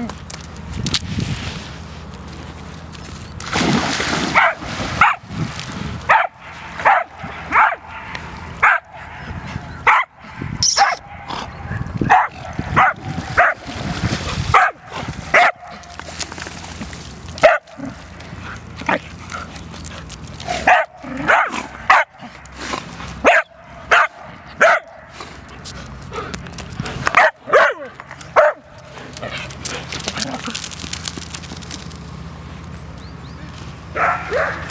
Yeah. Yeah.